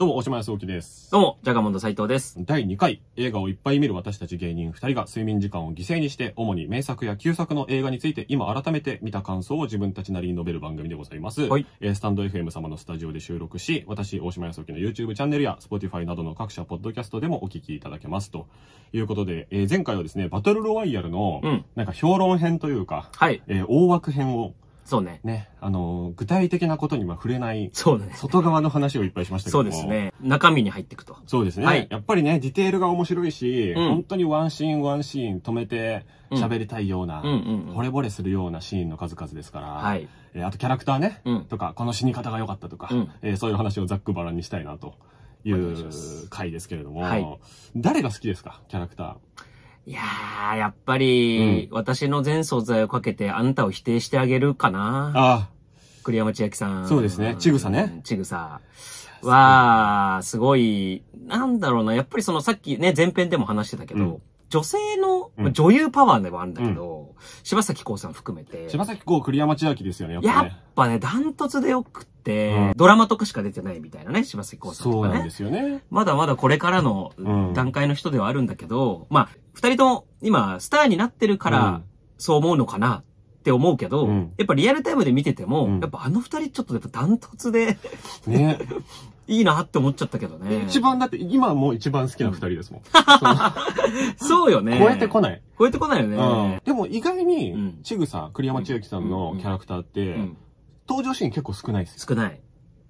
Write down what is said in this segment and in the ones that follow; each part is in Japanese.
どうも、おしまやすおきです。どうも、ジャガモンド斉藤です。第2回、映画をいっぱい見る私たち芸人2人が睡眠時間を犠牲にして、主に名作や旧作の映画について今改めて見た感想を自分たちなりに述べる番組でございます。はいえースタンド FM 様のスタジオで収録し、私、大島康之の YouTube チャンネルや Spotify などの各社ポッドキャストでもお聞きいただけます。ということで、えー前回はですね、バトルロワイヤルのうん、なんか評論編というか、はい。えー大枠編をそうね。ね、あのー具体的なことには触れない、そうね。外側の話をいっぱいしましたけども。そうですね。中身に入っていくと。そうですね、はいやっぱりね、ディテールが面白いし、うん本当にワンシーンワンシーン止めて喋りたいような、うんうんうん惚れ惚れするようなシーンの数々ですから、はい。えーあとキャラクターね、うんとか、この死に方が良かったとか、うんえーそういう話をざっくばらんにしたいなという回ですけれども、はい誰が好きですか、キャラクター。いやー、やっぱり、私の全素材をかけてあんたを否定してあげるかな。あ栗山千明さん。そうですねちぐさね。ちぐさ。は、すごい、なんだろうな、やっぱりそのさっきね、前編でも話してたけど、うん女性の、うん女優パワーでもあるんだけど、柴咲コウさん含めて、柴咲コウ栗山千明ですよね、やっぱやっね。ぱね、ダントツでよくうんドラマとかしか出てないみたいなね、柴咲コウさんとかねそうなんで。すよね。まだまだこれからのうん段階の人ではあるんだけど、まあ、二人とも今、スターになってるかうんら、そう思うのかなって思うけど、うんやっぱリアルタイムで見てても、うんやっぱあの二人ちょっとやっぱダントツでね。いいなって思っちゃったけどね。一番だって、今もう一番好きな二人ですもん。そうよね。超えてこい。ない。超えてこないようんね。でも意外うにん、ちぐさ、栗山千明さんのキャラクターって、うん。登場シーン結構少ないですよ。少ない。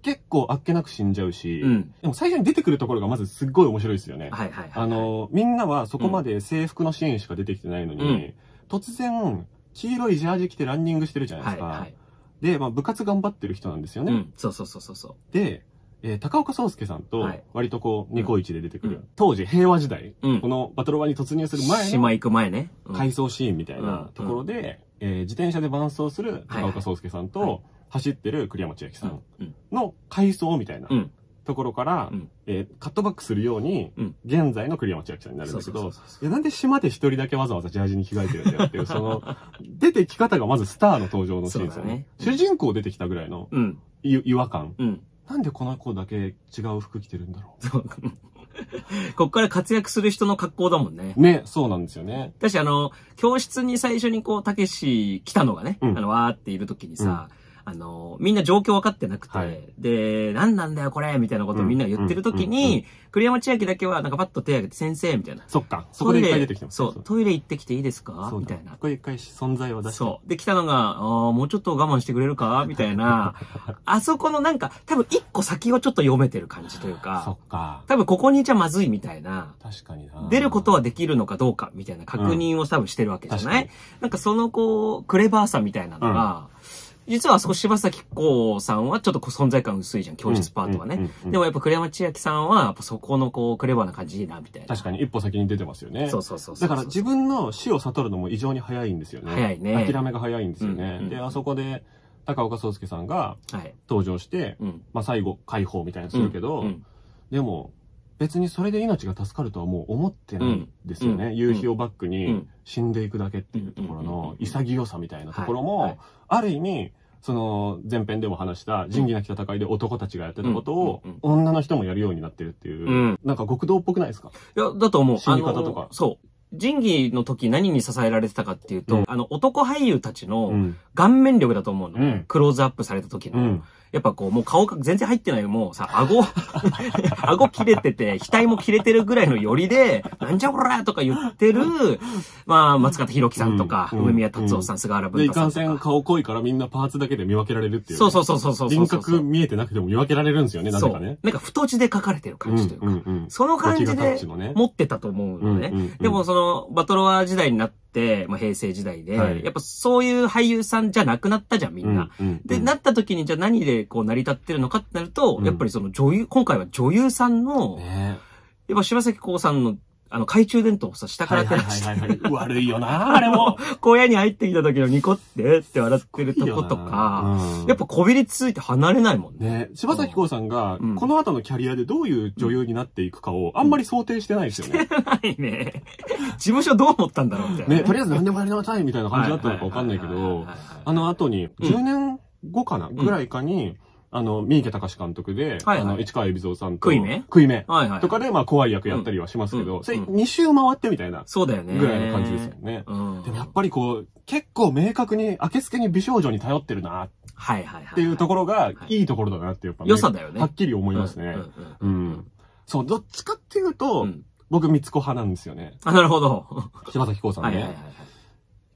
結構あっけなく死んじゃうし、うん。でも最初に出てくるところがまずすっごい面白いですよね。はいはいはい。あ、の、みんなはそこまで制服のシーンしか出てきてないのに、うん突然、黄色いジャージ着てランニングしてるじゃないですか。はいはい。で、まあ部活頑張ってる人なんですよね。うん。そうそうそうそうそう。で、えー高岡壮介さんとはい、割とこう、ニコイチで出てくる、うん当時平和時代、うんこのバトルワに突入する前の島行く前ね。うん回想シーンみたいなところで、えー自転車で伴走する高岡壮介さんと、はいはい走ってる栗山千明さんうん。の回想みたいなうん。ところから、うんえーカットバックするように、うん現在の栗山千明さんになるんだけどいやなんで島で一人だけわざわざジャージに着替えてるんだよっていう、その、出てき方がまずスターの登場のシーンですよね。主人公出てきたぐらいのうん。い違和感。うん。なんでこの子だけ違う服着てるんだろそう。こっから活躍する人の格好だもんね。う。ね、そうなんですよね。私あの、教室に最初にこう、たけし来たのがね、うんあの、わーっている時にさ、あの、みんな状況分かってなくて、はいで、何なんだよこれみたいなことをみんなが言ってる時うんうんうんうに、栗山千明だけはなんかパッと手挙げて先生みたいな。そっか。そこで一回出てきてます。そう、トイレ行ってきていいですか？みたいなこ。こで一回存在を出して。そう。で、来たのが、あーもうちょっと我慢してくれるか？みたいな。あそこのなんか、多分一個先をちょっと読めてる感じというそか、っか。多分ここにいちゃまずいみたいな。確かにな。出ることはできるのかどうかみたいな確認を多分してるわけじゃない、うん確なんかそのこう、クレバーさみたいなのが、実はあそこ柴咲コウさんはちょっと存在感薄いじゃん、教室パートはね。うんうんうんうんでもやっぱ栗山千明さんは、やっぱそこのこう、クレバーな感じいいな、みたいな。確かに一歩先に出てますよね。そうそうそう。だから自分の死を悟るのも異常に早いんですよね。早いね諦めが早いんですよね。うんうんで、あそこで、高岡壮介さんがはい。登場して、うん。まあ最後、解放みたいなのするけど、うんうんでも、別にそれで命が助かるとはもう思ってないんですよね。うん夕日をバックうにん死んでいくだけっていうところうんの潔さみたいなところも、ある意味、その前編でも話した仁義なき戦いで男たちがやってたことを女の人もやるようになってるっていう、うんなんか極道っぽくないですか？いや、だと思う。死に方とかそう。仁義の時何に支えられてたかっていうと、うんあの、男俳優たちのうん。顔面力だと思うの。うんクローズアップされた時の。うん。やっぱこう、もう顔が全然入ってないもうさ、顎、顎切れてて、額も切れてるぐらいの寄りで、なんじゃこらとか言ってる、まあ、松方弘樹さんとか、うん梅宮達夫さん、菅原で、いかんせん文太さんとか。顔濃いからみんなパーツだけで見分けられるっていう。そうそうそうそうそう。輪郭見えてなくても見分けられるんですよね、なぜそう。かね。なんか太字で書かれてる感じというか。その感じで持ってたと思うのね。でもその、バトロワ時代になって、まあ平成時代で、はい。やっぱそういう俳優さんじゃなくなったじゃん、みんな。うんうんうん。で、なった時にじゃあ何でこう成り立ってるのかってなると、うん。やっぱりその女優、今回は女優さんの、ね。やっぱ柴咲コウさんの、あの、懐中電灯をさ、下から照らして、はいはいはい。悪いよな、あれも。小屋に入ってきた時のニコってって笑ってるとことか、なうんやっぱこびりついて離れないもんね。ね、柴咲コウさんがうん、この後のキャリアでどういう女優になっていくかを、あんまり想定してないですよね。ないね。事務所どう思ったんだろうみたいな、ね、とりあえず何でもやりなさいみたいな感じだったのかわかんないけどあの後に、うん10年後かなぐらいかに、あの、三池隆監督で、はいはいあの、市川海老蔵さんと、食い目？食い目。はいはい。とかで、まあ、怖い役やったりはしますけど、それうんうん2周回ってみたいな、そうだよね。ぐらいの感じですよね。うん。でもやっぱりこう、結構明確に、明けすけに美少女に頼ってるなっはいはいはい。ていうところが、いいいところだなってやっぱ、良さだよねはっきり思いますね。うん。そう、どっちかっていうと、うん僕、三つ子派なんですよね。あ、なるほど。柴咲コウさんねはいはいはいはい。。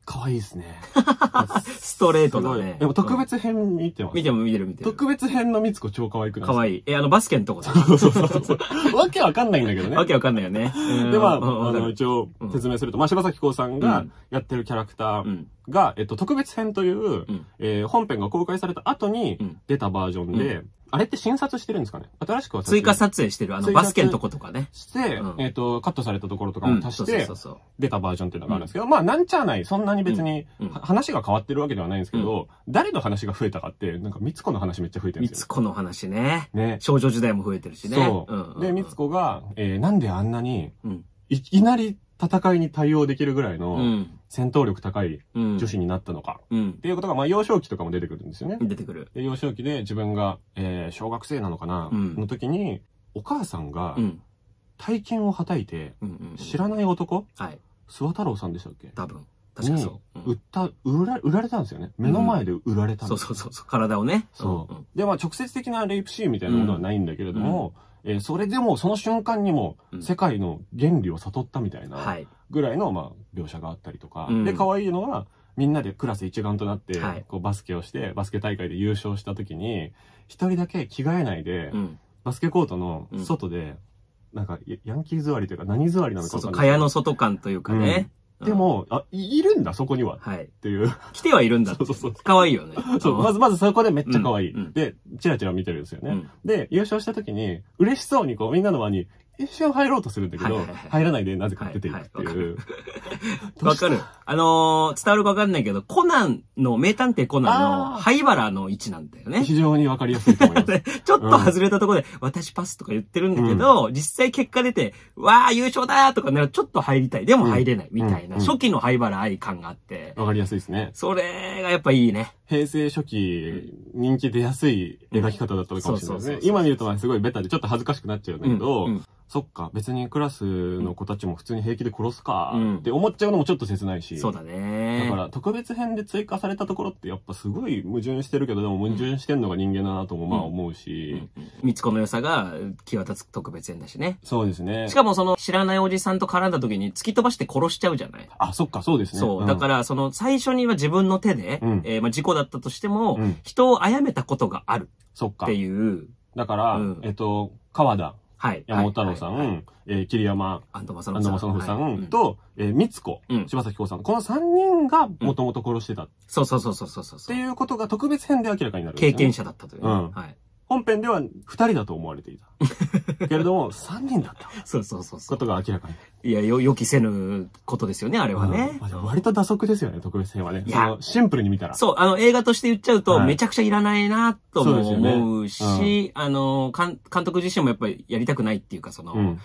可愛いですね。ストレートだね。でも特別編見てます？見ても見てる見てる。特別編の三つ子超可愛くないい。か？わいい。え、あの、バスケのとこだ。そうそうそうそう。わけわかんないんだけどね。わけわかんないよね。うんで、まあ、あの、一応うん説明すると、まあ、柴咲コウさんうがんやってるキャラクターうん。が、えっと、特別編という、んえー本編が公開された後にうん出たバージョンで、あれって診察してるんですかね？新しくは追加撮影してる、あの、バスケのとことかね。して、うんえっ、と、カットされたところとかも足して。出たバージョンっていうのがあるんですけど、まあ、なんちゃない、そんなに別に話が変わってるわけではないんですけど、誰の話が増えたかって、なんか、みつこの話めっちゃ増えてるんみですよ。つこの話ね。ね。少女時代も増えてるしね。そう。んで、みつこが、えーなんであんなに、うん。いきなり戦いに対応できるぐらいうのん。戦闘力高いうん。女子になったのか、うんっ。ていうことが、まあ、幼少期とかも出てくるんですよね。出てくる。で幼少期で自分が、えー小学生なのかな、うんの時に、お母さんがうん。大金をはたいて、うんうん。知らない男はい。諏訪太郎さんでしたっけ？多分。確かにそう。うん売った、売ら売られたんですよね。目の前で売られたうですそうそうそう。体をね。そう、んんで、まあ直接的なレイプシーンみたいなものはないんだけれども、えーそれでもその瞬間にもうん世界の原理を悟ったみたいなはい。ぐらいの、まあ描写があったりとか、うんで、可愛いのは、みんなでクラス一丸となってはい、こうバスケをして、バスケ大会で優勝した時に、一人だけ着替えないで、うん。バスケコートの外で、なんか、ヤヤンキー座りというか、何座りなのかそうそう。蚊帳の外感というかね。うんで、も、あ、いいるんだ、そこには。っはい。ていう。来てはいるんだ そうそうそう可愛いよね。そう、まず、まずそこでめっちゃ可愛い。で、チラチラ見てるんですよね。うんで、優勝した時に、嬉しそうにこう、みんなの輪に、一瞬入ろうとするんだけど、はいはいはい入らないでなぜか出ていくっていう。わかる。あのー伝わるかわかんないけど、コナンの、名探偵コナンの灰原の位置なんだよね。非常にわかりやすいと思います。で ちょっと外れたところで、私パスとか言ってるんだけど、実際結果出て、わー優勝だーとかならちょっと入りたい。でも入れない。みたいな、うん初期の灰原愛感があって、わかりやすいですね。それがやっぱいいね。平成初期、人気出やすい描き方だったのかもしれないですね。今見るとまあすごいベタでちょっと恥ずかしくなっちゃうんだけど、そっか、別にクラスの子たちも普通に平気で殺すかうんって思っちゃうのもちょっと切ないし。そうだね。だから特別編で追加されたところってやっぱすごい矛盾してるけど、でも矛盾してんのが人間だなともまあ思うし、みつこの良さが際立つ特別編だしね。そうですねし。かもその知らないおじさんと絡んだ時に突き飛ばして殺しちゃうじゃない。あ、そっか、そうですね。そう。だからら、その最初には自分の手で、うんえーまあ、事故だったとしても、うん。人を殺めたことがある。そっか。って。いう、だから、うん。えっと、川田、はい。山本太郎さん、はい。はい。はいえー桐山、安藤正安信さん。藤正信さはい。ん。と、えー、三つ子、うん。柴咲コウさん。この3人がもともと殺してた。っそうそうそうそうそうそう。ていうことが特別編で明らかになるんですよね、経験者だったというね、うん。はい。本編では2人だと思われていた。けれども、3人だったそうそうそうそう。ことが明らかに。いや、よ、予期せぬことですよね、あれはねうん。まあでも割と打足ですよね、特別編はね。いやそのシンプルに見たら。そう、あの、映画として言っちゃうと、はいめちゃくちゃいらないな、とうですよね思うし、あの、監監督自身もやっぱりやりたくないっていうか、その、うん。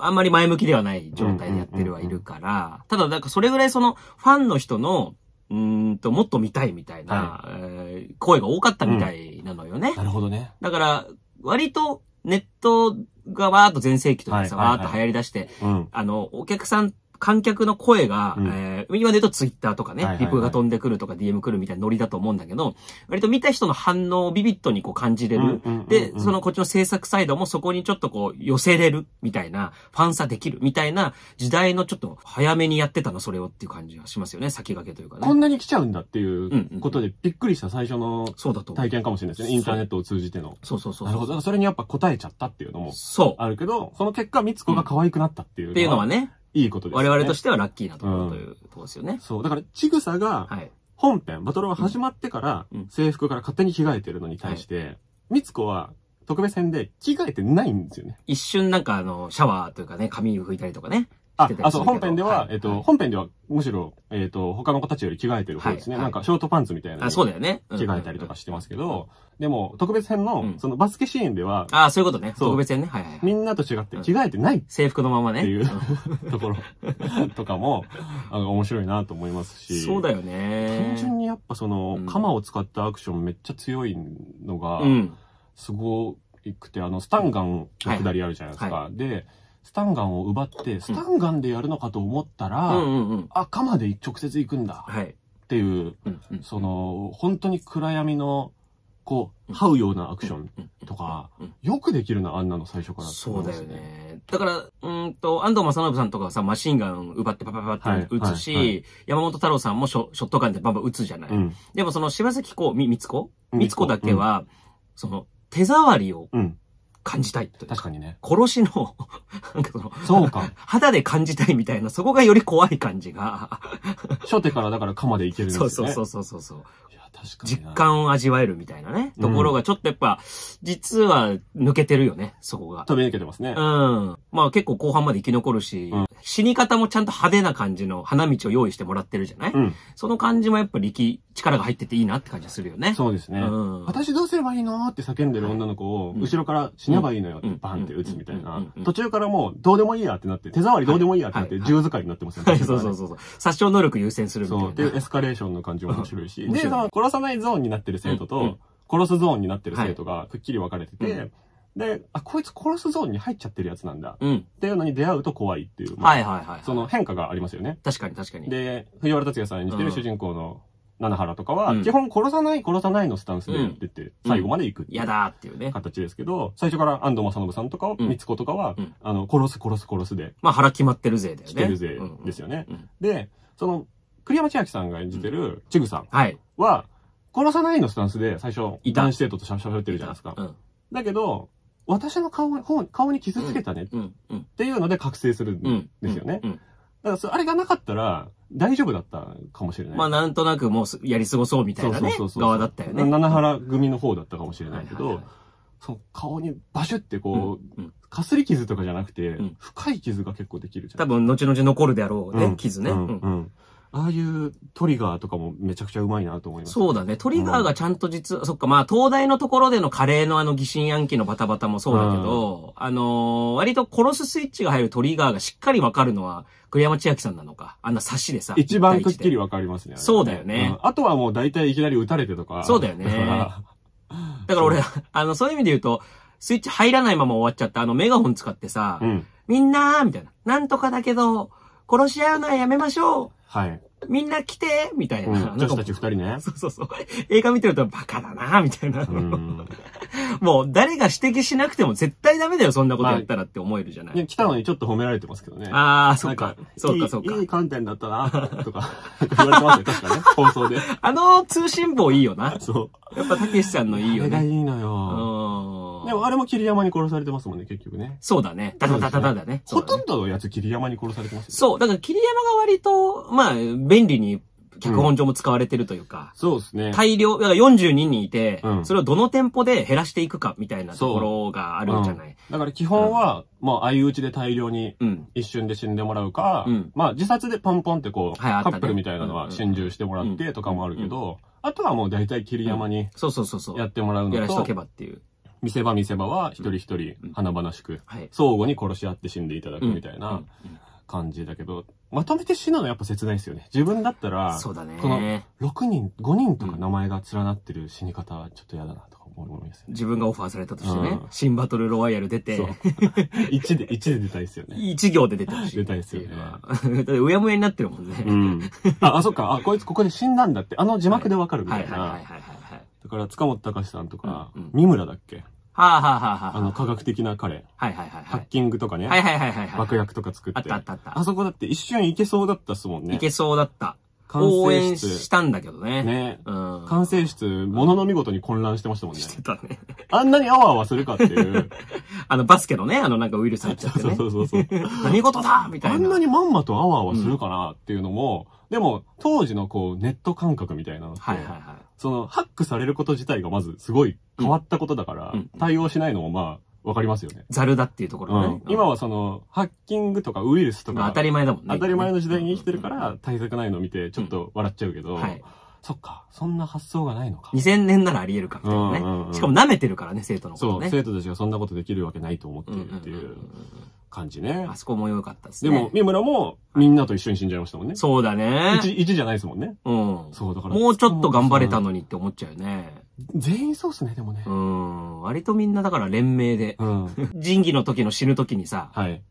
あんまり前向きではない状態でやってるはいるから、ただ、なんかそれぐらいその、ファンの人の、うーんと、もっと見たいみたいな、えー声が多かったみたいなのよね。なるほどね。だから、割とネットがわーっと全盛期というかさ、はいはいはいわーっと流行り出して、うん。あの、お客さん、観客の声が、うんえー今で言うとツイッターとかね、はいはいはいリプが飛んでくるとか DM 来るみたいなノリだと思うんだけど、割と見た人の反応をビビッドにこう感じれる。うんうんうんうんで、そのこっちの制作サイドもそこにちょっとこう寄せれるみたいな、ファン差できるみたいな時代のちょっと早めにやってたの、それをっていう感じがしますよね、先駆けというかね。こんなに来ちゃうんだっていんうことでびっくりした最初のそうだと思う。体験かもしれないですね。インターネットを通じての。そうそうそう。なるほど。それにやっぱ答えちゃったっていうのもそう。あるけど、その結果、みつこが可愛くなったっていうっていうのは、ね、いいことですね。々としてはラッキーなところというところですよね。そう。だから、ちぐさが、はい。本編、バトルが始まってからうん、制服から勝手に着替えてるのに対して、みつこは特別編で着替えてないんですよね。一瞬なんかあの、シャワーというかね、髪を拭いたりとかね。あそう、本編では、はいえっと、はい本編では、むしろ、えっと、他の子たちより着替えてる方ですね。はいなんか、ショートパンツみたいなのあ、にそうだよね。着替えたりとかしてますけど、うんでも、特別編のう、んそのバスケシーンでは、あ、そういうことね。特別編ね。はいはいはい。みんなと違って着替えてないっ制服のままね。ていううん ところ とかも、あの、面白いなと思いますし。そうだよね。単純にやっぱその、うん鎌を使ったアクションめっちゃ強いのが、うん。すごくて、あの、スタンガンのくだりあるじゃないですか。はで、スタンガンを奪って、スタンガンでやるのかと思ったら、うんうんうん。あ、鎌で直接行くんだはい。っていう、うんうん。その、本当に暗闇の、こう、這うようなアクションとかうん、よくできるな、あんなの最初からってそうだよ。ね。だから、うーんと、安藤正信さんとかはさ、マシンガン奪ってパパパパって撃つし、はいはいは山本太郎さんもショショットガンでバンバン撃つじゃない。うん。でもその柴咲コウ、み、みつこうんみつこだけは、その、手触りをうん。感じたいとい確かにね。殺しの、なんかその、そうか。肌で感じたいみたいな、そこがより怖い感じが、初手からだから鎌でいけるんですよね。そうそうそうそうそう。実感を味わえるみたいなね、ところがちょっとやっぱ、実は抜けてるよね、そこが。飛び抜けてますね。うん。まあ結構後半まで生き残るし、うん死に方もちゃんと派手な感じの花道を用意してもらってるじゃない、うん。その感じもやっぱ力、力が入ってていいなって感じするよね。そうですね。うん私どうすればいいのって叫んでる女の子を、後ろから死ねばいいのよってうんバンって撃つみたいな。途中からもうどうでもいいやってなって、手触りどうでもいいやってなって、はい銃使いになってますよね。はい、そうそうそうそう。殺傷能力優先するみたいな。そう。っていうエスカレーションの感じも面白いし。で、うん面白いその殺さないゾーンになってる生徒うんうんと、殺すゾーンになってる生徒がくっきり分かれてうて、で、あ、こいつ殺すゾーンに入っちゃってるやつなんだ。うん。っていうのに出会うと怖いっていう。まあはいはいはい。その、変化がありますよね。確かに確かに。で、藤原竜也さん演じてる主人公の七原とかは、うん基本殺さない殺さないのスタンスでやって最後まで行く嫌だっていうね。形ですけど、最初から安藤正信さんとか、うん三つ子とかは、うんあの、殺す殺す殺すでまあ腹決まってるぜだよね。来てるぜですよね。で、その、栗山千明さんが演じてるちぐさんはい。は、殺さないのスタンスで最初、いた男子生徒としゃしゃべってるじゃないですか。うん。だけど、私の顔顔に傷つけたねっ。ていうので覚醒するうんん。ですよね。うん。だからそれ、あれがなかったら、大丈夫だったかもしれない。まあなんとなくもうすやり過ごそうみたいなね、側だったよね。七原組の方だったかもしれないけど、その顔にバシュってこう、うんうんかすり傷とかじゃなくて、ん深い傷が結構できるじゃん。多分後々残るであろうね、うん傷ね。うんああいうトリガーとかもめちゃくちゃうまいなと思います。そうだね。トリガーがちゃんと実は、そっか、まあ、東大のところでのカレーのあの疑心暗鬼のバタバタもそうだけど、あのー割と殺すスイッチが入るトリガーがしっかりわかるのは、栗山千明さんなのか。あんな差しでさ。一番くっきりわわかりますね。そうだよねうんあとはもう大体いきなり撃たれてとか。そうだよね だから俺、あの、そういう意味で言うと、スイッチ入らないまま終わっちゃったあのメガホン使ってさ、うん。みんなーみたいな。なんとかだけど、殺し合うのはやめましょはい。うみんな来てみたいうんな。女子たち二人ね。そうそうそう。映画見てるとバカだなみたいな。うん。もう誰が指摘しなくても絶対ダメだよ、そんなことやったらって思えるじゃない。ね、来たのにちょっと褒められてますけどね。ああ、そっか。そうか、そうかいい。観点だったな、とか、言われてますよ、確かね。放送で。あの通信簿いいよな。そう。やっぱたけしさんのいいよあれがいね。いのうよ。ん。でもあれも桐山に殺されてますもんね、結局ね。そうだね。ダダダダダだね。ほとんどのやつ桐山に殺されてますよ。そう。だから桐山が割と、まあ、便利に脚本上も使われてるというか、そうですね。大量、だから42人いて、うんそれをどの店舗で減らしていくかみたいなところがあるんじゃない、だから基本は、もう相打ちで大量にうん、一瞬で死んでもらうか、うんまあ自殺でポンポンってこう、はいねカップルみたいなのは心中してもらってとかもあるけど、あとはもう大体桐山にそうそうそうそう。やってもらうのとやらしとけ、ばっていう。見せ場見せ場は一人一人うん華々しく、はい。相互に殺し合って死んでいただくみたいうんな感じだけど、まとめて死ぬのやっぱ切ないですよね。自分だったら、そうだね。この6人、5人とか名前が連なってる死に方はちょっと嫌だなとか思いますよね。自分がオファーされたとしてね、うん新バトルロワイヤル出てそう。1で、1で出たいですよね。一行で出てほしい。出たいですよねだってうやむやになってるもんね。うん。あ、あ、そっか。あ、こいつここで死んだんだって、あの字幕でわかるみたいな。はいはいはいはいはいから、塚本隆さんとかうんうん、三村だっけ？はあはあはあはあ。あの、科学的な彼。はいはいはいはい。ハッキングとかね。はいはいはいはいはい。爆薬とか作って。あったあったあったあそこだって一瞬いけそうだったっすもんね。いけそうだった。応援室したんだけどね。ね。うん。完成室、ものの見事に混乱してましたもんね。してたね。あんなにあわあわするかっていう。あのバスケのね、あのなんかウイルス入っちゃってそうね。そうそうそう。何事だみたいな。あんなにまんまとあわあわするかなっていうのも、でも、当時のこう、ネット感覚みたいなのって、はいはいはい。その、ハックされること自体がまずすごい変わったことだから、うん対応しないのもまあ、わかりますよね。ザルだっていうとこうろねん。。今はその、ハッキングとかウイルスとか、まあ当たり前だもんね。当たり前の時代に生きてるから、対策ないのを見て、ちょっと笑っちゃうけど、はい。そっか、そんな発想がないのか。2000年ならあり得るかみたいなね。うんうんうんしかも舐めてるからね、生徒のこそう、とね。生徒たちがそんなことできるわけないと思ってるっていううんうん感じねあ。そこも良かったですね。でも、三村もみんなと一緒に死んじゃいましたもんね。そうだね。一、一じゃないですもんね。うん。そう、だから。もうちょっと頑張れたのにって思っちゃうよね。全員そうっすね、でもねう。ん。割とみんなだから連名で、うん。仁義の時の死ぬ時にさ、はい。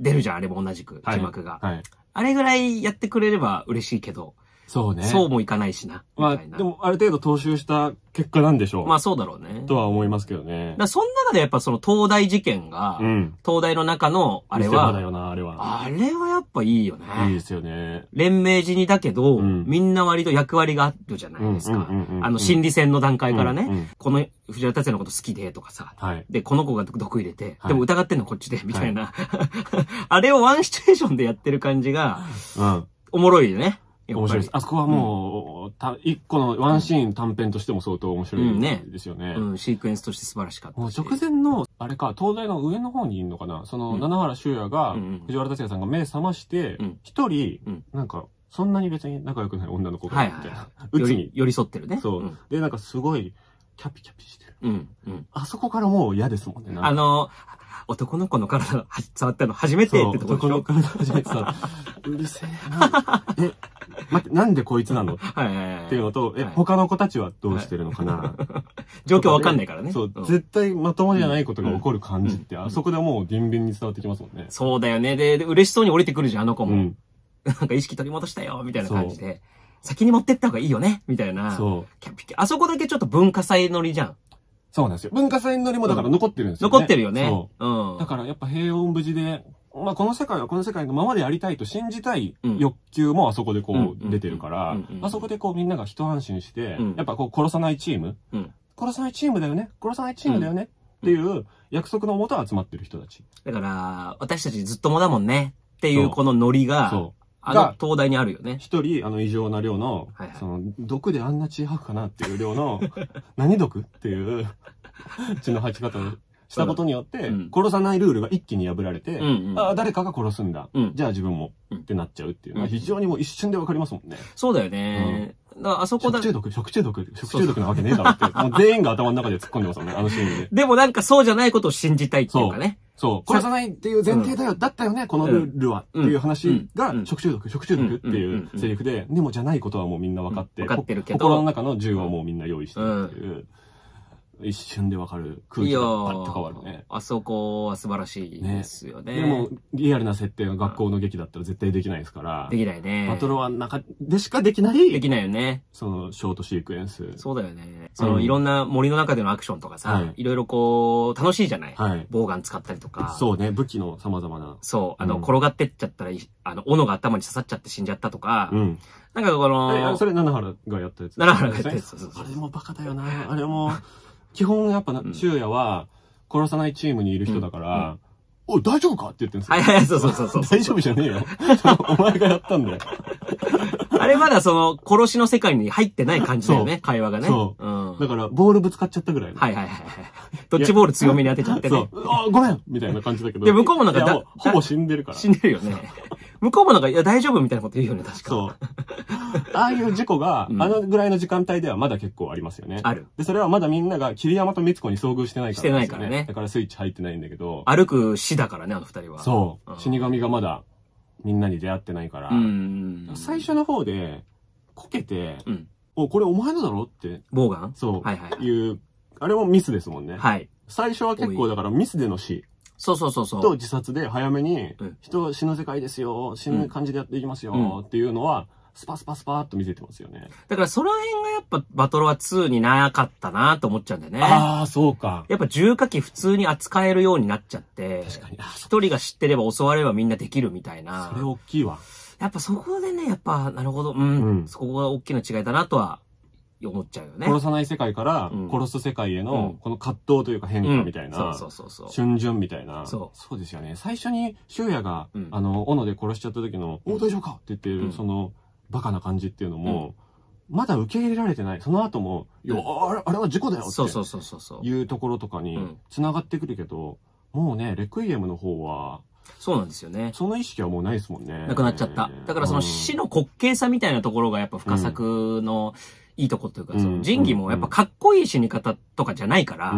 出るじゃん、あれも同じく、はい字幕が。はい。あれぐらいやってくれれば嬉しいけど、そうね。そうもいかないしな、みまあ、たいな。でも、ある程度踏襲した結果なんでしょう。まあそうだろうね。とは思いますけどねだその中でやっぱその東大事件が、うん。東大の中のあれ見せ場だは、よな、あれは。あれはやっぱいいよね。いいですよね。連盟時にだけど、うんみんな割と役割があるじゃないですか。あの心理戦の段階からね、うんうんこの藤原達也のこと好きでとかさ、はい。で、この子が毒入れて、はいでも疑ってんのこっちで、みたいな。あれをワンシチュエーションでやってる感じが、うん。おもろいよね。面白いです。あそこはもう、た一個のワンシーン短編としても相当面白いですよね。うん、シークエンスとして素晴らしかったし。もう直前の、あれか、東大の上の方にいるのかなその、うん七原修也が藤原達也さんが目覚ましてうん、一人うん、なんか、そんなに別に仲良くない女の子がみたいはいはな。うつに。寄り添ってるね。そううん。。で、なんかすごい、キャピキャピしてる。うん。うん。あそこからもう嫌ですもんね。あの、男の子の体は触ったの初めてってとこでしょ？男の体初めてさ、うるせえな。え、待って、なんでこいつなの？っはいはいはい。ていうのと、え、はい他の子たちはどうしてるのかな？状況わかんないからね。そう、ん絶対まともじゃないことが起こる感じって、うんあそこでもうビンビンに伝わってきますもんね。そうだよね。で、で嬉しそうに降りてくるじゃん、あの子も。うん。なんか意識取り戻したよ、みたいな感じで。先に持ってった方がいいよね、みたいな。そう。キャピキャあそこだけちょっと文化祭乗りじゃん。そうなんですよ。文化祭のりもだから残ってるんですよ、ね残ってるよね。。そうんう。。だからやっぱ平穏無事で、まあこの世界はこの世界のままでやりたいと信じたいうん欲求もあそこでこうんう出てるからうんうん、あそこでこうみんなが一安心してうん、やっぱこう殺さないチームうん殺さないチームだよね殺さないチームだよねっていう約束のもと集まってる人たち。だから、私たちずっともだもんね。っていそううこのノリが、そう。あのが、東大にあるよね。一人、あの、異常な量の、はいはいその、毒であんな血吐くかなっていう量の、何毒っていう 血の吐き方をしたことによって、うん殺さないルールが一気に破られて、うんうんああ、誰かが殺すんだ。うんじゃあ自分も、うんってなっちゃうっていうのはうん非常にもう一瞬でわかりますもんね。そうだよね。あそこだ食、中毒、食中毒、食中毒なわけねえだろって、もう全員が頭の中で突っ込んでますもんね、あのシーンで。でもなんかそうじゃないことを信じたいっていうかね。そう。殺さないっていう前提だよ。だったよね、このルールは。っていう話がうん、食中毒、食中毒っていうんうん。うん。うセリフで、でもじゃないことはもうみんな分かって、うん。分かってるけど。心の中の銃はもうみんな用意してるっていう、一瞬で分かる空気がパッと変わるね。あそこは素晴らしいですよね。でも、リアルな設定が学校の劇だったら絶対できないですからで、きないね。バトルは中でしかできない、できないよね。そのショートシークエンス。そうだよね。その、いろんな森の中でのアクションとかさ、はいい、ろいろこう、楽しいじゃない、はい。ボウガン使ったりとか。そうね、武器の様々な。そう。あの、うん転がってっちゃったら、いあの、斧が頭に刺さっちゃって死んじゃったとか、うん。なんかこえ、の、それ、七原がやったやつ。七原がやったやつあれもバカだよな。あれも、基本やっぱな、修也は、殺さないチームにいる人だから、おい、大丈夫か？って言ってるんですよ。はいはい、そうそうそうそう。大丈夫じゃねえよ。お前がやったんだよ。あれまだその、殺しの世界に入ってない感じだよね、会話がね。そううん。だから、ボールぶつかっちゃったぐらいの。はいはいはいはい。ドッジボール強めに当てちゃってね。そう。あ、ごめんみたいな感じだけど。で向こうもなんかだいやうほぼ死んでるから。死んでるよね。向こうもなんか、いや、大丈夫みたいなこと言うよね、確か。そう。ああいう事故が、うんあのぐらいの時間帯ではまだ結構ありますよね。ある。で、それはまだみんなが桐山と光子に遭遇してないから、してないからねだからスイッチ入ってないんだけど。歩く死だからね、あの二人は。そう。うん死神がまだみんなに出会ってないから。うん。最初の方で、こけて、うん。お、これお前のだろって、ボウガン？そう、はいはいいう、あれもミスですもんね。はい。最初は結構だからミスでの死そうそうそうそう。と自殺で早めにうん、人死ぬ世界ですよ、死ぬ感じでやっていきますよ、うんっていうのは、スパスパスパーっと見せてますよね。だからその辺がやっぱバトロワ2になかったなと思っちゃうんだよね。ああ、そうか。やっぱ重火器普通に扱えるようになっちゃって、確かに。一人が知ってれば襲われればみんなできるみたいなそ。れ大きいわ。やっぱそこでね、やっぱ、なるほど、うん、うんそこが大きな違いだなとは思っちゃうよね。殺さない世界からうん殺す世界へうんの、この葛藤というか変化みたいな、うんそうそうそうそう。春巡みたいな。そうですよね。最初に、修也が、うんあの、斧で殺しちゃった時の、お大丈夫かって言ってる、うんその、バカな感じっていうのも、まだ受け入れられてない。その後も、いや、あれ、あれは事故だよそうそうってそうそうそう。いうところとかにうん、繋がってくるけど、もうね、レクイエムの方は、そうなんですよね。その意識はもうないですもんね。なくなっちゃった。だからその死の滑稽さみたいなところがやっぱ深作のいいとこっていうか、うんその仁義もやっぱかっこいい死に方とかじゃないから、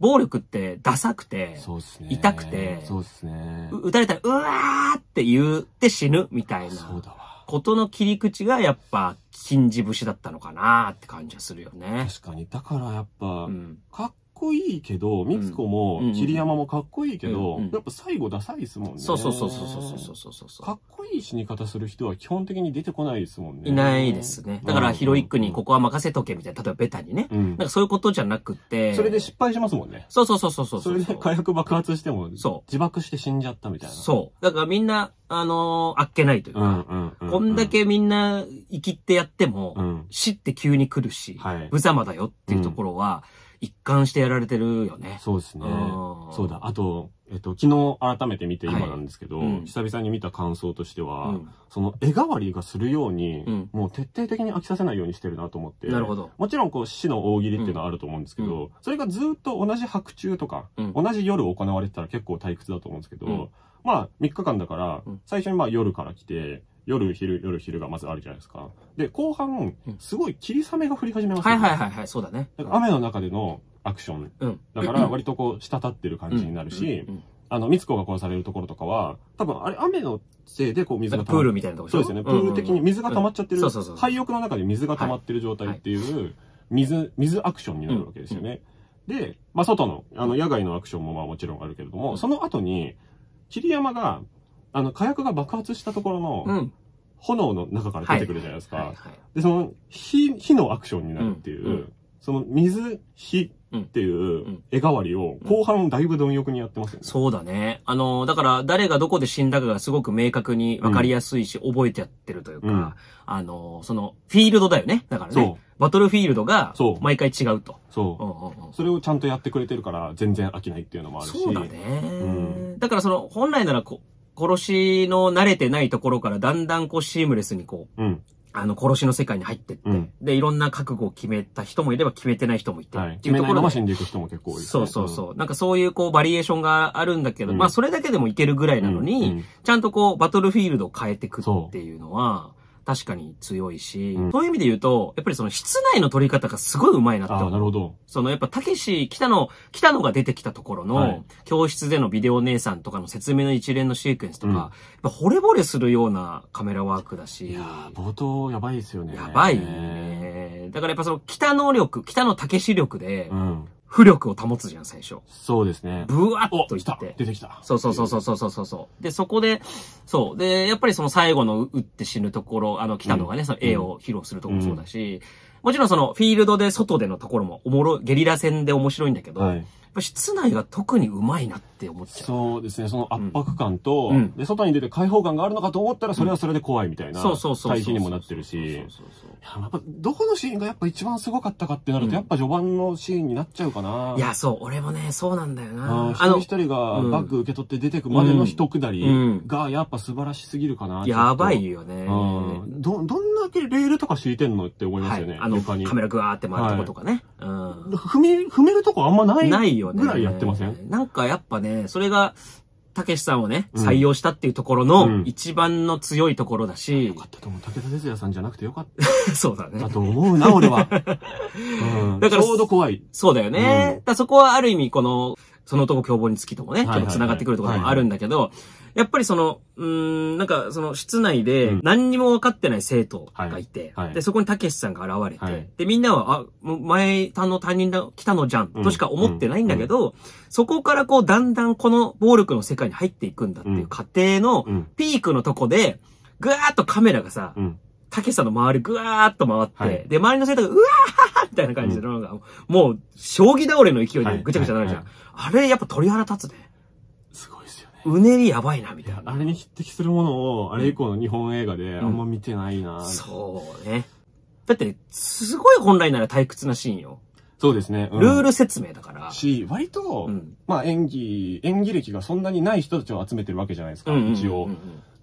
暴力ってダサくて。痛くてそうですね。う撃たれたらうわーって言って死ぬみたいなそうだわ。ことの切り口がやっぱ、金字節だったのかなって感じはするよね。確かに。だからやっぱ、うん。かっっこいいけど、みつこも、桐山もかっこいいけど、やっぱ最後ダサいですもんね。そうそうそうそうそうそうそうかっこいい死に方する人は基本的に出てこないですもんね。いないですね。だからヒロイックにここは任せとけみたいな、例えばベタにね。うん、なんかそういうことじゃなくて。それで失敗しますもんね。そうそうそうそうそうそれで火薬爆発しても、そう。自爆して死んじゃったみたいな。そう。だからみんな、あのー、あっけないというか、こんだけみんな生きってやっても、うん、死って急に来るし、はい、無様だよっていうところは、うん一貫してやられてるよね。そうですねうん。そうだ。あと、えっと、昨日改めて見て今なんですけど、はいうん久々に見た感想としては、うんその絵代わりがするように、うんもう徹底的に飽きさせないようにしてるなと思って。なるほど。もちろんこう死の大喜利っていうのはあると思うんですけど、うそれがずっと同じ白昼とか、うん同じ夜行われてたら結構退屈だと思うんですけど、うんまあ3日間だからうん、最初にまあ夜から来て、夜、昼、夜、昼がまずあるじゃないですか。で、後半うん、すごい霧雨が降り始めますはいよねはいはいはい、そうだね。だから雨の中でのアクション。うん。だから割とこう、滴ってる感じになるし、あの、みつこが殺されるところとかは、多分あれ雨のせいでこう水が溜まっルみたいなとこそうですよね。プール的に水が溜まっちゃってる。そうそうそう。廃浴の中で水が溜まってる状態っていう、水、水アクションになるわけですよね。で、まあ、外の、あの、野外のアクションもまあもちろんあるけれども、うんその後に、桐山が、あの、火薬が爆発したところうの、ん。炎の中から出てくるじゃないですか。はいはい。で、その、火、火のアクションになるっていう、うんうんその、水、火っていううん絵代わりを、後半だいぶ貪欲にやってますよね。そうだね。あの、だから誰がどこで死んだかがすごく明確に分かりやすいし、覚えてやってるというか、うんあの、その、フィールドだよね。だからね。バトルフィールドがそう、毎回違うと。そうう。んうんうんそれをちゃんとやってくれてるから、全然飽きないっていうのもあるし。そうだね、んだからその、本来ならこ、殺しの慣れてないところからだんだんこうシームレスにこう、うん。あの、殺しの世界に入ってって、うんで、いろんな覚悟を決めた人もいれば決めてない人もいて、はい。っていいうところでまま死んでいく人も結構多いね。そうそうそう。なんかそういうこうバリエーションがあるんだけど、うんまあそれだけでもいけるぐらいなのに、うんうんちゃんとこうバトルフィールドを変えていくっていうのは、確かに強いし、うんそういう意味で言うと、やっぱりその室内の取り方がすごい上手いなってああ、なる思う。ほど。そのやっぱたけし、北野、北野が出てきたところの、はい教室でのビデオ姉さんとかの説明の一連のシークエンスとか、うんやっぱ惚れ惚れするようなカメラワークだし、いやー、冒頭やばいですよね。やばいね。だからやっぱその北野力、北野武史力でう、ん。浮力を保つじゃん、最初。そうですね。ブワッといって。出てきた。そうそうそうそうそうそうそう。で、そこで、そう。で、やっぱりその最後の撃って死ぬところ、あの、北野がね、その絵を披露するところもそうだし、もちろんそのフィールドで外でのところもおもろい、ゲリラ戦で面白いんだけど、はい。やっぱ室内が特にうまいなって思っちゃう。そうですね、その圧迫感と、うんで、外に出て開放感があるのかと思ったら、それはそれで怖いみたいな、そうそうそうそう。対比にもなってるし、そうそうそうやっぱ、どこのシーンがやっぱ一番すごかったかってなると、うんやっぱ序盤のシーンになっちゃうかな。そう。いや、そう、俺もね、そうなんだよあなー。一人一人がうんバッグ受け取って出てくまでの一くだりうんがやっぱ素晴らしすぎるかな。やばいよ。よね。うん。ど、どんだけレールとか敷いてんのって思いますよね。はい。あの、カメラグワーって回るとことかね。うん。踏み、踏めるとこあんまないないよね。ぐらいやってません？なんかやっぱね、それが、たけしさんをね、うん採用したっていうところうのん一番の強いところだしよか、ったと思う。武田鉄矢さんじゃなくてよかっ そうだねた。と思うな、俺は。うん、だからちょうど怖い。そうだよね。うんだそこはある意味この、その男凶暴につきともね、ちょはいはいはいっと繋がってくるところもあるんだけど、やっぱりその、うーん、なんかその室内でうん。何にも分かってない生徒がいて、はい。はいで、そこにたけしさんが現れて、はい。で、みんなは、あ、もう前、他の他人だ、来たのじゃん、うん。としか思ってないんだけど、そこからこう、だんだんこの暴力の世界に入っていくんだっていう過程のうん。ピークのとこで、ぐわーっとカメラがさ、うん。たけしさんの周りぐわーっと回って、はい。で、周りの生徒が、うわーみたいな感じで、なんか、もう、将棋倒れの勢いでぐちゃぐちゃなるじゃん。はい。あれ、やっぱ鳥肌立つね。うねりやばいな、みたいな。あれに匹敵するものを、あれ以降の日本映画であんま見てないな、そうね。だって、すごい本来なら退屈なシーンよ。そうですね。うんルール説明だから。し、割と、うん。まあ演技、演技歴がそんなにない人たちを集めてるわけじゃないですか、一応。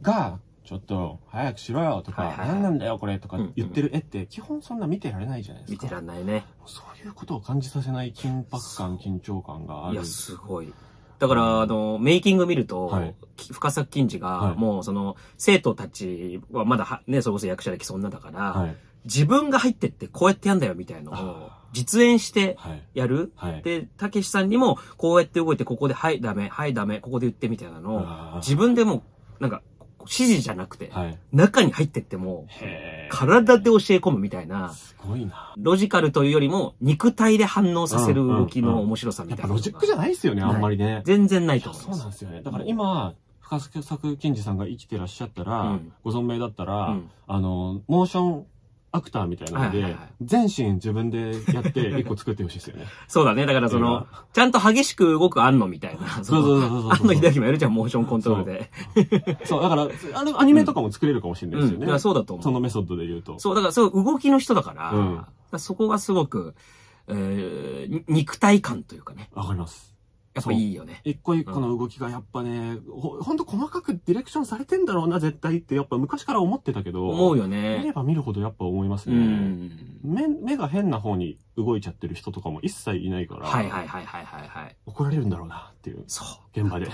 が、ちょっと、早くしろよとか、何なんだよこれとかうんうん言ってる絵って、基本そんな見てられないじゃないですか。見てらんないね。そういうことを感じさせない緊迫感、緊張感がある。いや、すごい。だから、あの、メイキング見ると、はいき深作金次が、はいもう、その、生徒たちはまだは、ね、それこそ役者歴そんなだから、はい。自分が入ってってこうやってやんだよみたいのをあ実演してはい。やる。はい。で、たけしさんにもこうやって動いてここではいダメ、はいダメ、ここで言ってみたいなのを自分でもなんか指示じゃなくて、はい。中に入ってっても、体で教え込むみたいな、すごいな。ロジカルというよりも、肉体で反応させる動きうんうんうんの面白さみやったぱいな。ロジックじゃないですよね、あんまりね。全然ないと思います。そうなんですよね。だから今、深作金次さんが生きてらっしゃったら、うんご存命だったら、うんあの、モーションアクターみたいなので、はいはいはい全身自分でやって 一個作ってほしいですよね。そうだね。だからその、ちゃんと激しく動く安野みたいな。そうそうそうそうそう安野秀明もやるじゃん、モーションコントロールで。そう、だから、あれ、アニメとかも作れるかもしれないですよね。うんいやそうだと思うそのメソッドで言うと。そう、だからそう動きの人だから、うんだからそこがすごく、えーに肉体感というかね。わかります。やっぱいいよね。一個一個の動きがやっぱね、ほほんと細かくディレクションされてんだろうな、絶対って、やっぱ昔から思ってたけど、思うよ見ねれ。ば見るほどやっぱ思いますうね。ん。目目が変な方に動いちゃってる人とかも一切いないから、はいはいはいはいはいはい。怒られるんだろうなっていう、そう。現場で。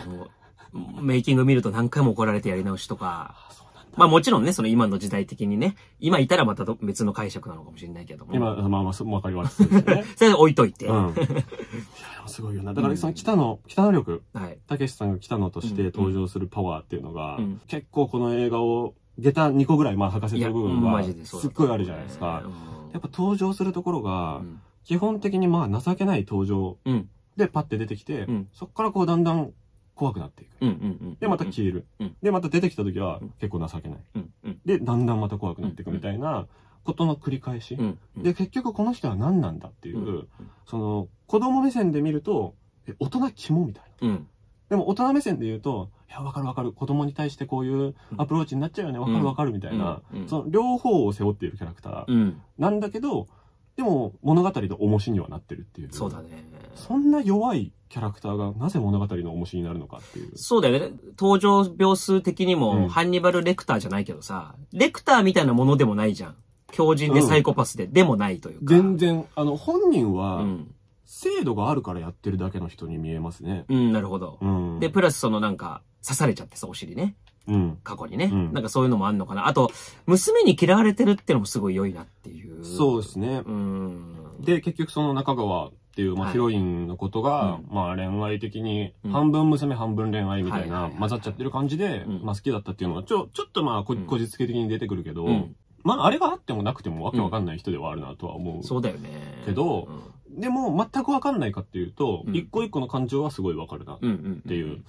もうメイキング見ると何回も怒られてやり直しとか。あそまあもちろんね、その今の時代的にね、今いたらまたど別の解釈なのかもしれないけども。今、まあまあ、わかりますよね。それ置いといて。うん。いや、すごいよな。だから、その北野、北野力、はい。たけしさんが北野として登場するパワーっていうのが、うん結構この映画を、下駄2個ぐらい、まあ、履かせてる部分いやは、マジでそうだすっごいあるじゃないですか。うんやっぱ登場するところが、うん基本的にまあ、情けない登場うん。でパッて出てきて、うんそこからこう、だんだん怖くなっていく。うん。うん。うん。で、また消える。うんで、また出てきた時はうん結構情けない。うん。うん。で、だんだんまた怖くなっていくみたいなことの繰り返し。うん。で、結局この人は何なんだっていう、うんその、子供目線で見ると、え大人キモみたいな。うん。でも大人目線で言うと、いや、わかるわかる。子供に対してこういうアプローチになっちゃうよね。わかるわかるみたいな、うんうんその両方を背負っているキャラクターうん。なんだけど、でも物語の重しにはなってるっていう。そうだね。そんな弱いキャラクターがなぜ物語の重しになるのかっていう。そうだよね。登場秒数的にうんも、ハンニバル・レクターじゃないけどさ、レクターみたいなものでもないじゃん。強靭でサイコパスで、でもないというか。全然、あの、本人うは、ん。制度があるからやってるだけの人に見えますね。うん、なるほど。うん。で、プラスそのなんか、刺されちゃってさ、お尻ね。うん。過去にね。うんなんかそういうのもあんのかな。あと、娘に嫌われてるってのもすごい良いなっていう。そうですね。うん。で、結局その中川っていう、まあ、はいヒロインのことが、うんまあ、恋愛的に、うん半分娘半分恋愛みたいなはいはいはい、混ざっちゃってる感じでう、んまあ、好きだったっていうのは、ちょ、ちょっとまあ、こうんこじつけ的に出てくるけどうん、まあ、あれがあってもなくてもわけわかんない人ではあるなとは思う。そうだよね。けどでも、全くわかんないかっていうとう、ん一個一個の感情はすごいわかるなっ。ていう。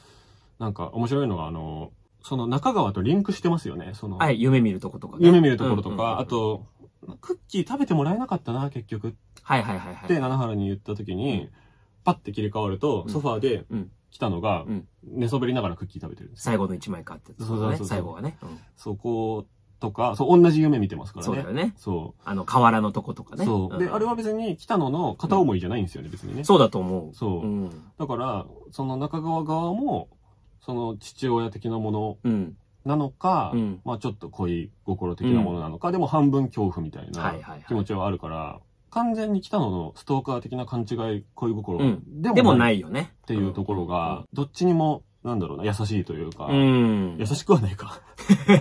なんか、面白いのが、あの、その中川とリンクしてますよね。その、はい、夢見るとことかね。夢見るところとうんうんうんか、あ、と、クッキー食べてもらえなかったな、結局はいはいはいはい。って七原に言った時に、パッて切り替わると、うんソファーでうん来たのがうん、寝そべりながらクッキー食べてるんですよ。最後の一枚かってそうそうそう最後はね。うんそことか、そう、同じ夢見てますからね。そうだよね。そあの、河原のとことかう。ね。そう。で、んあれは別に北野の片思いじゃないんですよね、別にね。そうだと思う。そううん。だから、その中川側も、その父親的なものうん。なのか、うん。まあちょっと恋心的なものなのか、でも半分恐怖みたいな気持ちはあるから、完全に北野のストーカー的な勘違い恋心うん。ででももないないよね。っていうところが、どっちにも、なんだろうな、優しいというか、うん。優しくはないか。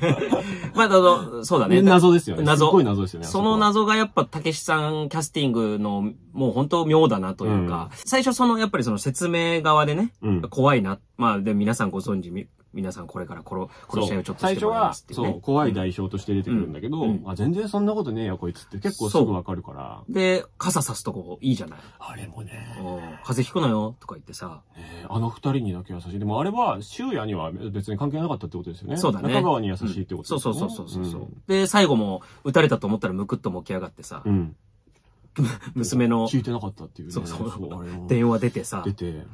まあ、あの、そうだね。謎ですよね。謎すっごい謎ですよね。その謎がやっぱ、たけしさんキャスティングの、もう本当妙だなというか、最初その、やっぱりその説明側でね、うん。怖いな。まあ、で、皆さんご存知、み皆さんこれから殺、殺し合いをちょっと最初は、してもらいますっていうね。そう、怖い代表として出てくるんだけど、うんあ全然そんなことねえよ、こいつって結構すぐわかるから。で、傘さすとこいいじゃない。あれもね、うん風邪ひくなよ、とか言ってさ。ねあの二人にだけ優しい。でもあれは、修也には別に関係なかったってことですよね。そうだね中川に優しいってことそうですよね。そうそうそうそう。で、最後も、撃たれたと思ったらむくっと起き上がってさ、うん。うん。娘の聞いてなかったっていうね。そうそう電話出てさ出、て。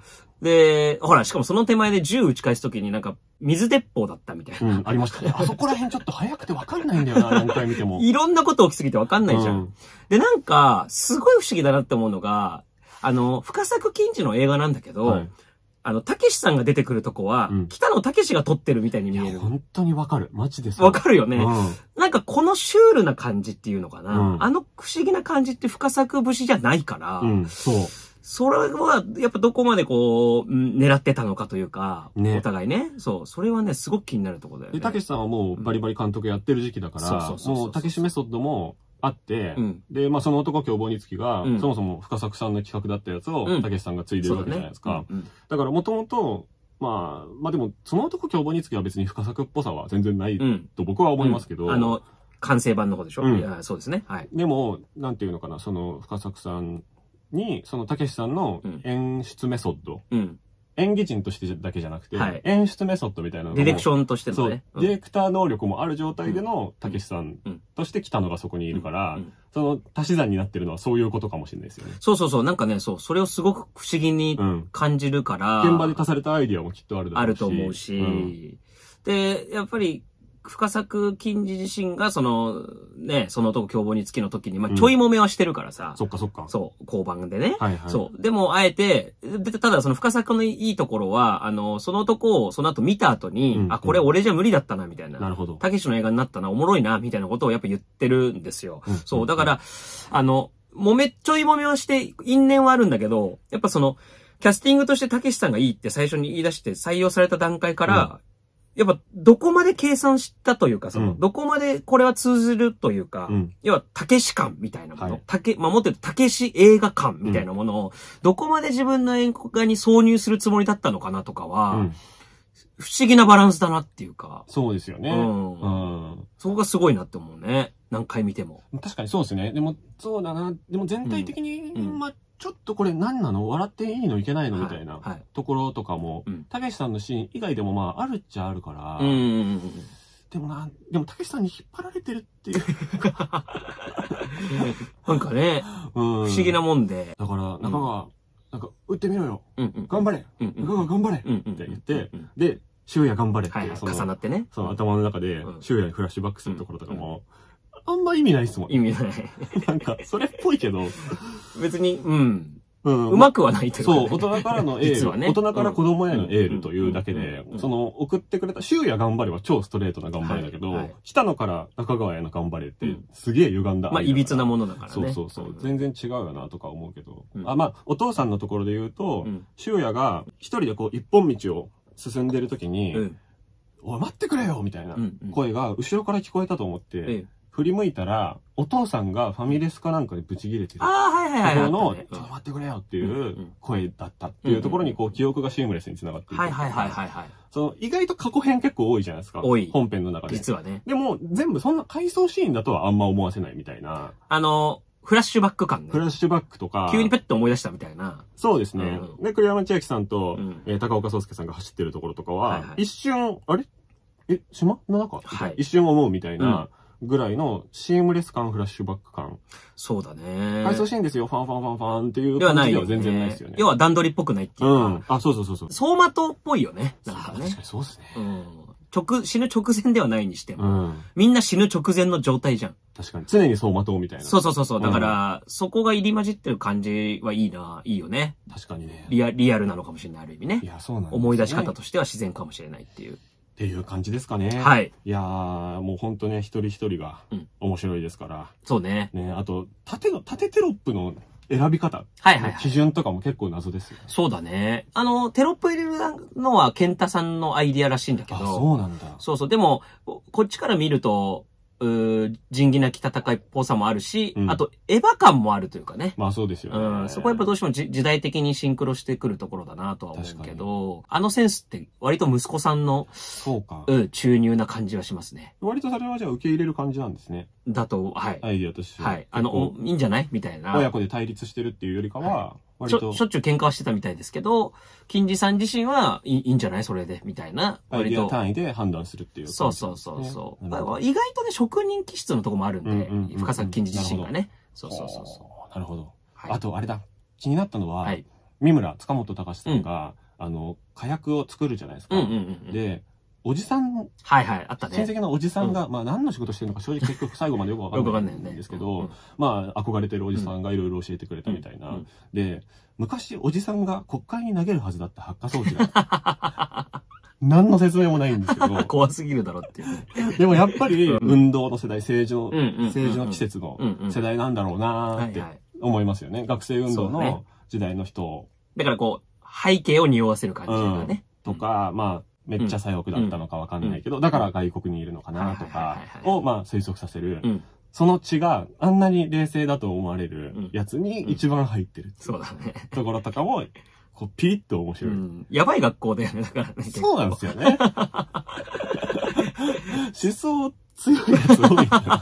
で、ほら、しかもその手前で銃撃ち返すときになんか、水鉄砲だったみたいうな。ん、ありましたね。あそこら辺ちょっと早くてわかんないんだよな、何回見ても。いろんなこと起きすぎてわかんないじゃん。うんで、なんか、すごい不思議だなって思うのが、あの、深作金次の映画なんだけど、はいあの、たけしさんが出てくるとこは、うん北野たけしが撮ってるみたいに見える。本当にわかる。マジでそうわかるよね、うんなんかこのシュールな感じっていうのかな。うんあの不思議な感じって深作節じゃないから、うん、そう。それは、やっぱどこまでこう、うん狙ってたのかというか、ねお互いね。そう。それはね、すごく気になるところだよね。で、たけしさんはもうバリバリ監督やってる時期だかそうそうら、そうそうもうたけしメソッドもあって、うんで、まあその男凶暴につきが、うんそもそも深作さんの企画だったやつを、うんたけしさんが継いでるわけじゃないですか。うんうんだからもともと、まあ、まあでも、その男凶暴につきは別に深作っぽさは全然ないうん。と僕は思いますけど、うんあの、完成版の方でしょ、うんいや、そうですね。はい。でも、なんていうのかな、その深作さんに、そのたけしさんのうん演出メソッド、うん。演技人としてだけじゃなくて、はい演出メソッドみたいなのディレクションとしてそう、のね。ディレクター能力もある状態でのたけしさんうんとして来たのがそこにいるから、うんその足し算になってるのはそういうことかもしれないですよね。そうそうそう。なんかね、そう、それをすごく不思議にうん。感じるから、現場で足されたアイディアもきっとあるだろうし。あると思うし、うんで、やっぱり、深作金次自身が、その、ね、その男凶暴につきの時に、まあ、うんちょい揉めはしてるからさ、そっかそっか。そう、交番でね。はいはい。そう。でも、あえて、でただその深作のいいところは、あの、その男をその後見た後に、うんあ、これ俺じゃ無理だったな、みたいな。なるほど。たけしの映画になったな、おもろいな、みたいなことをやっぱ言ってるんですよ。うんそう、だから、あの、揉め、ちょい揉めはして、因縁はあるんだけど、やっぱその、キャスティングとしてたけしさんがいいって最初に言い出して採用された段階から、やっぱどこまで計算したというか、その、うんどこまでこれは通ずるというか、うん。要は、たけし感みたいなもの、はいたけ、まあ、もっと言うと、たけし映画感みたいなものを、どこまで自分の映画に挿入するつもりだったのかなとかは、うん。不思議なバランスだなっていうか、そうですよね。うんうんそこがすごいなって思うね。何回見ても。確かにそうですね。でも、そうだな。でも全体的に、うんまあちょっとこれ何なの？笑っていいの？いけないの？みたいなところとかも。うん、たけしさんのシーン以外でもまああるっちゃあるから、でもな、でもたけしさんに引っ張られてるっていう。なんかね、不思不思議な。もんで。だから、中川、なんか、打ってみろよ。うんうん頑張れ。うんうん中川頑張れ。って言ってうん、で、修也頑張れってはいはい、その重なってね。その頭の中でう、ん。修也にフラッシュバックするところとかも、あんま意味ないっすもん。意味ない。なんか、それっぽいけど、別に、うん。うんうまくはないというそう、大人からのエール、実はね大人から子供へのエールというだけうんでうん、その、送ってくれた、修也頑張れは超ストレートな頑張れだけどはいはい、来たのから中川への頑張れってうん、すげえ歪んだ。まあ、いびつなものだからね。そうそうそう。ん全然違うよなとか思うけど。うんあ、まあ、お父さんのところで言うとうん、修也が一人でこう一本道を進んでる時にう、ん。おい、待ってくれよみたいな声が後ろから聞こえたと思って、ええ振り向いたら、お父さんがファミレスかなんかでブチ切れてる。ああ、はいはいはい。ところの、ちょっと待ってくれよっていうんううん声だったっていうところに、こう、記憶がシームレスにつながっていく。はいはいはいはいはい。その、意外と過去編結構多いじゃないですか。多い本編の中で。実はね。でも、全部そんな回想シーンだとはあんま思わせないみたいな。あの、フラッシュバック感ねフ。ラッシュバックとか。急にペッと思い出したみたいな。そうですね。うんで、栗山千明さんと、うんえー高岡壮介さんが走ってるところとかは、はいはい一瞬、あれ？え、島の中、はい一瞬思うみたいなぐらいのシームレス感、フラッシュバック感。そうだね。回想シーンですよ、ファンファンファンファンっていうではないよ、感じでは全然ないですよね。要は段取りっぽくないっていううか、ん。あ、そうそうそうそう。走馬灯っぽいよね。なんかね確かに。そうですね。うん。直、死ぬ直前ではないにしても、うん。みんな死ぬ直前の状態じゃん。確かに。常に走馬灯みたいな。そうそうそうそう。だから、そこが入り混じってる感じはいいな、いいよね。確かにね。リア、リアルなのかもしれない、ある意味ねい。や、そうなんね思い出し方としては自然かもしれないっていう。っていう感じですかね。。はいい。いやー、もう本当ね、一人一人がうん面白いですから。そうね。ね、あと、縦の、縦テロップの選び方。はいはいはい基準とかも結構謎ですよね。そうだね。あの、テロップ入れるのは、ケンタさんのアイディアらしいんだけあ、ど。そうなんだ。そうそう。でも、ここっちから見ると、うー仁義なき戦いっぽさもあるし、うんあと、エヴァ感もあるというかね。まあそうですよね。うん、そこはやっぱどうしてもじ時代的にシンクロしてくるところだなとは思うけど、あのセンスって割と息子さんの、そうか。うん、注入な感じはしますね。割とそれはじゃあ受け入れる感じなんですね。だと、はい。アイディアとしては。はい。あの、おいいんじゃない？みたいな。親子で対立してるっていうよりかは、割としょ、しょっちゅう喧嘩はしてたみたいですけど、金次さん自身はいいいいんじゃない？それで、みたいな。アイディア割と。単位で判断するっていうね、そうそうそう。なるほど意外とね、職人気質のとこもあるんで、うんうんうんうん深作金次自身がね。そうそうそうそう。う。なるほど。はいあと、あれだ。気になったのは、はい。三村塚本隆さんが、あの、火薬を作るじゃないですか。うんうんうんうん。で、おじさん、はいはい、あったね。親戚のおじさんが、まあ何の仕事してるのか正直結局最後までよくわかんないんですけど、うんまあ憧れてるおじさんがいろいろ教えてくれたみたいな。うん。うんで、昔おじさんが国会に投げるはずだった発火装置が、何の説明もないんですけど、怖すぎるだろっていうね。でもやっぱりうん。運動の世代、政治の、うんうんうんうん政治の季節のうんうん世代なんだろうなーって思いますよね。学生運動の時代の人だからこう、背景を匂わせる感じがね。とか、まあ、めっちゃ左翼だったのかわかんないけど、だから外国にいるのかなとかを、まあ推測させる。うん。その血があんなに冷静だと思われるやつに一番入ってるそうだね。ところとかもこう、ピリッと面う白い。ん。やばい学校だよね、だからね。そうなんですよね。思想強いやつ多いな。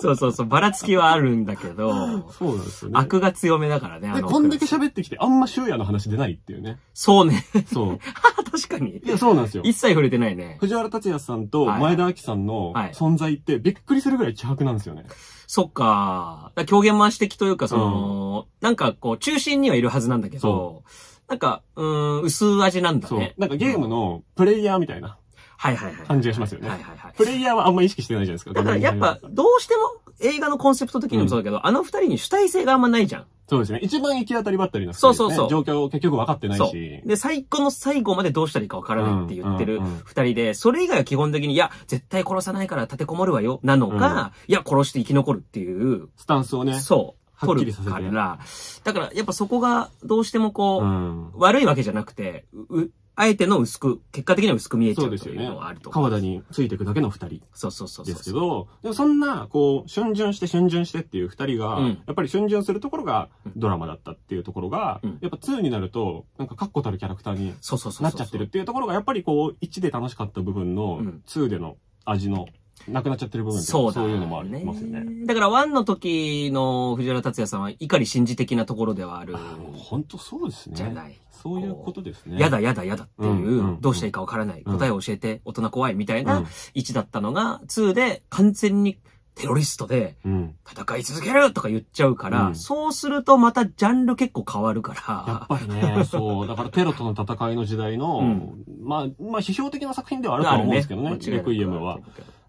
そうそうそう、ばらつきはあるんだけど、そうなんですよね。悪が強めだからね、あで、の。こんだけ喋ってきて、あんま終夜の話出ないっていうね。そうね。そう。確かにい。や、そうなんですよ。一切触れてないね。藤原達也さんとはい前田明さんのはい存在ってびっくりするぐらい希薄なんですよね。そっか。だから狂言回し的というか、その、なんかこう、中心にはいるはずなんだけど、なんか、うーん、薄味なんだそうね。。なんかゲームのプレイヤーみたいなはいはいはい。感じがしますよねはいはいはい。プレイヤーはあんま意識してないじゃないですか。だからやっぱ、どうしても映画のコンセプト的にもそうだけど、あの二人に主体性があんまないじゃん。そうですね。一番行き当たりばったりの、そうそうそう状況を結局分かってない。し。で、最後の最後までどうしたらいいかわからないって言ってるうんうんうん二人で、それ以外は基本的に、いや、絶対殺さないから立てこもるわよ、なのか、いや、殺して生き残るっていう、スタンスをね。そう、はっ取るきりさせてから、だからやっぱそこがどうしてもこう、うん。悪いわけじゃなくて、う、うあえての薄く、結果的には薄く見えちゃそうですよねうというのはあると。。川田についていくだけの二人そうそうそうそう。ですけど、でもそんな、こう、春巡して春巡してっていう二人が、うんやっぱり春巡するところがドラマだったっていうところが、うんやっぱ2になると、なんか確固たるキャラクターにそうそうそうそう。なっちゃってるっていうところが、やっぱりこう、1で楽しかった部分のうん、2での味の、なくなっちゃってる部分そうだ、そういうのもありますよね。だから、ワンの時の藤原達也さんは、怒り心理的なところではある本当そうですね。じゃない。そういうことですね。やだやだやだっていう、どうしていいかわからない、うん答えを教えて、大人怖いみたいうんな位置だったのが、2で完全にテロリストでうん。戦い続けるとか言っちゃうから、うんそうするとまたジャンル結構変わるかやっら、ぱりね、そう。だからテロとの戦いの時代の、うんまあ、まあ、批評的な作品ではあるとは思うんですけどね、レクイエムは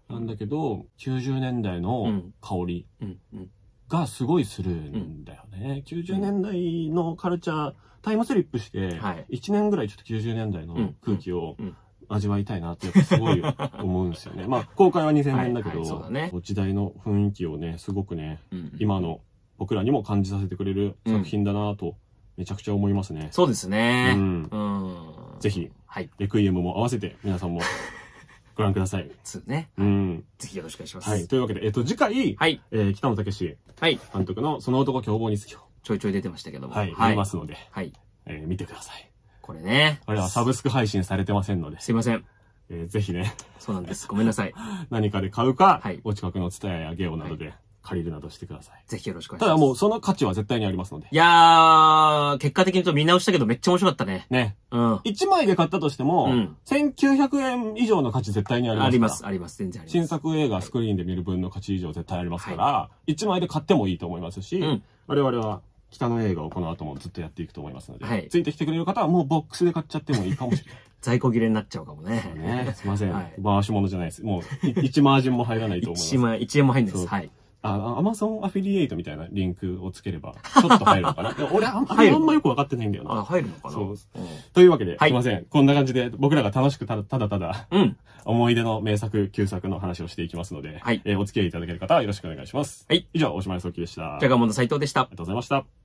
なんだけど、90年代うのん香りうんうんがすごいするんだよね。90年代のカルチャー、タイムスリップしてはい、1年ぐらいちょっと90年代のうん空気をうん味わいたいなってやっぱすごい思うんですよね。まあ、公開は2000年だけはいはいね、時代の雰囲気をね、すごくね、うん今の僕らにも感じさせてくれる作品だなと、めちゃくちゃ思いますね。そうですね。うんうん。ぜひ、はい。レクイエムも合わせて皆さんもご覧ください。2ね。うん。ぜひよろしくお願いします。はい。。というわけで、えっと、次回、はい。えー北野武はい。監督のその男凶暴につきを、ちょいちょい出てましたけども。はい、見はい。ますので、はい。えー見てください。これね。あれはサブスク配信されてませんので、すいません。えーぜひね、そうなんです。ごめんなさい。何かで買うか、はいお近くのツタヤやゲオなどで借りるなどしてください。ぜひよろしくお願いします。ただもう、その価値は絶対にありますので。いやー、結果的にと見直したけどめっちゃ面白かったね。ね。うん。1枚で買ったとしても、うん1900円以上の価値絶対にありますから。あります、あります。全然あります。新作映画スクリーンで見る分の価値以上絶対ありますから、1枚で買ってもいいと思いますし、うん我々は北の映画をこの後もずっとやっていくと思いますので、はいついてきてくれる方はもうボックスで買っちゃってもいいかもしれ 在庫切れになっちゃうかもね。ない。ね、すいません。はい回し物じゃないです。もう、い1マージンも入らないと思います。一枚、一円も入んないでそうす。はい。あ、アマゾンアフィリエイトみたいなリンクをつければ、ちょっと入るのかな？俺あん、あんまよくわかってないんだよあ、な。入るのかな？そううんというわけで、はいすいません。こんな感じで僕らが楽しくただただただうん。思い出の名作、旧作の話をしていきますので、はいえーお付き合いいただける方はよろしくお願いします。はい。以上、大島康之でした。ジャガモンド斉藤でしたあり。がとうございました。